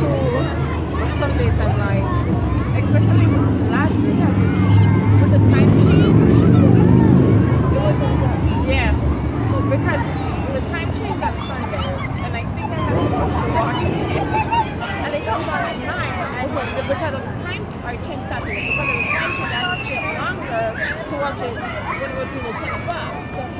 to Sundays and like, especially last week, I think, with the time change. It was, yeah, because the time change on Sunday, and I think I had to watch Washington, and it on at 9. I said, because of the time, I changed Saturday, because of the time change, I had to stay longer to watch it when it was in the 10 o'clock.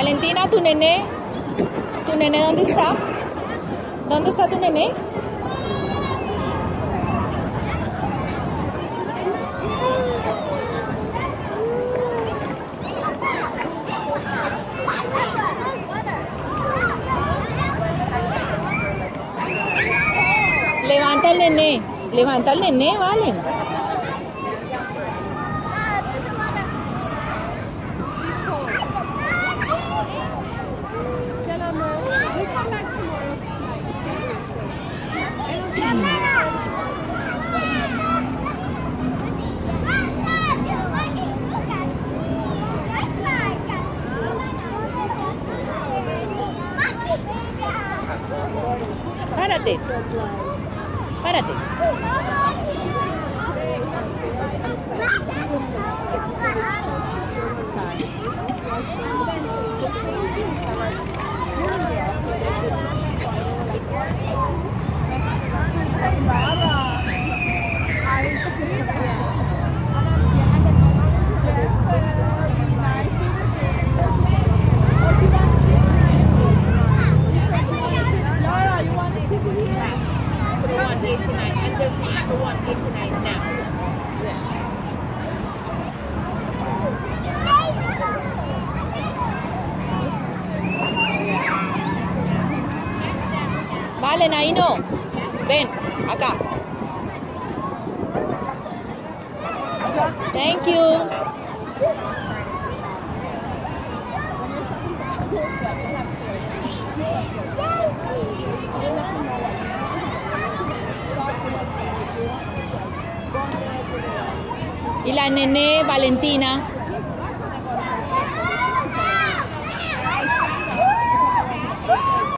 Valentina, ¿tu nené? ¿Tu nené dónde está? ¿Dónde está tu nené? Levanta el nené. Levanta el nené, Valen. Párate. Párate. Mara, Valen, ahí no. Ven, acá. Thank you. Y la nené Valentina.